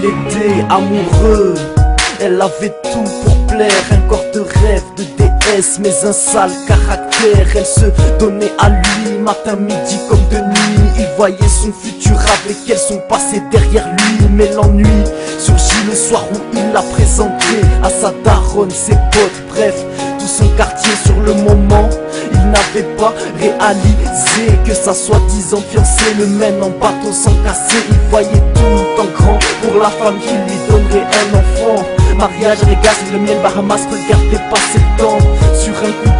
Il était amoureux, elle avait tout pour plaire, un corps de rêve, de déesse, mais un sale caractère. Elle se donnait à lui, matin, midi comme de nuit. Il voyait son futur avec elle, son passé derrière lui. Mais l'ennui surgit le soir où il l'a présenté à sa daronne, ses potes, bref, tout son quartier sur le moment. Il n'avait pas réalisé que sa soi-disant fiancée le mène en bateau sans casser. Il voyait tout en grand pour la femme qui lui donnerait un enfant. Mariage, régasse, le miel, Bahamas, regardez passer le temps. Sur un coup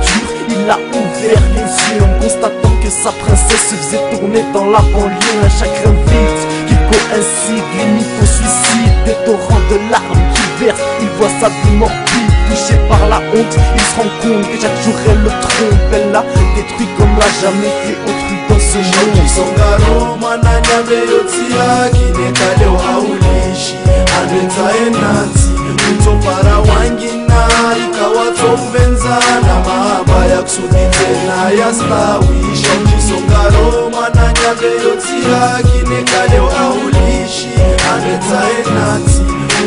sa princesse se faisait tourner dans la banlieue. Un chagrin vite qui coïncide, limite au suicide. Des torrents de larmes qui versent, il voit sa vie morbide. Touché par la honte, il se rend compte que chaque jour elle le trompe. Elle l'a détruit comme l'a jamais fait autrui dans ce monde. Yotsiya kinekaleo aulishi anetaenati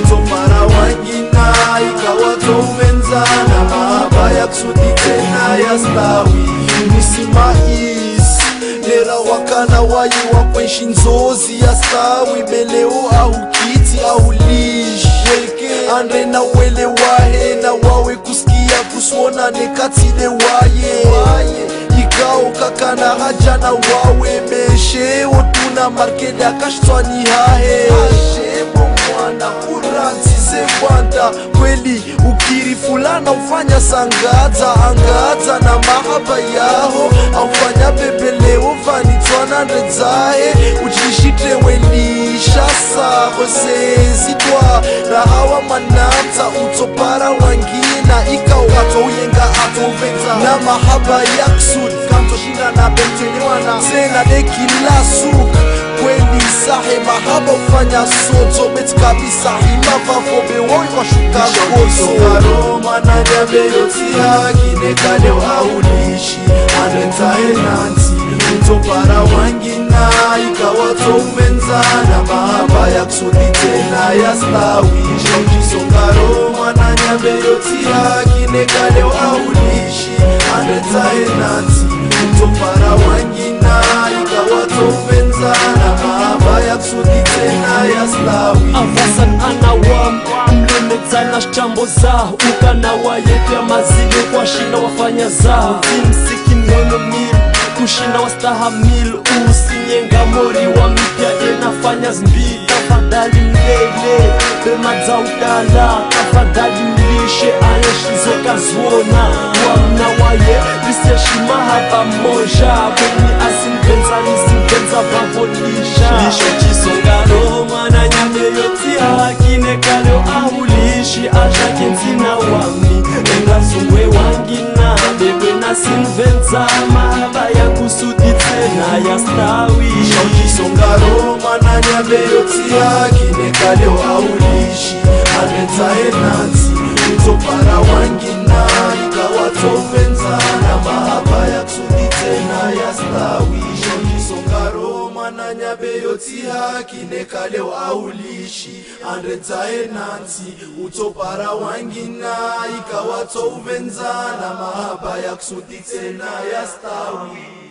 utomara wangina ikawatouvenzana mahaba ya yastawi. Nisimais lera wakana wayi wakwenshi nzozi ya stawi beleo aukiti aulishi andre na wele wahe na wawe kusikia kuswona nekatile waye. Ikao kakana haja na wawe beshe wotuna markede akashtwani hahe ashe mwana kuratize kwanda kweli ukiri fulana ufanya sangaza. Angaza na mahaba yaho. Aufanya bebeleo vanitswana ndredzahe uchishitrewelisha saho sezitwa rahawa manatsa utsopara wangina. Ikaukatouyenga atoveza na mahaba yaksud kamtoshinda na betelewana sena dekilasuka kweli sahe mahaba ufanya soto. Beti kabisa himavavobe woi washuka kinekaleo aulishi anetae nanti utopara wangina ikawatoumenzana mahaba ya kusudi tena ya stawisha ukisongaro mwananyameyotia kinekaleo aulishi anetae avasan anawam mlemedzana shambo zao. Ukanawa yetu ya mazile kwa shinda wafanya zao. Vimsiki miono mil kushinda wastahamil usinyenga mori wa mipya enafanya zmbi tafadhali mlele bemadza udala. Tafadhali mlishe ayeshizoka zwona wamna waye liseshima hapa moja. Kweni asimpenzani nzina wami engasuwe wangina na nasimvenza mahaba ya kusudi tena ya stawi. Kisongaro mananyameyotia kinekaleo aulishi anetae nansi utopara wangina ikawatouvenzana mahaba ya kusudi tena ya stawisho kisongaro mananyameyotia kinekaleo aulishi. Andredzae nansi utopara wangina ikawatouvenzana mahaba ya kusudi tena ya stawi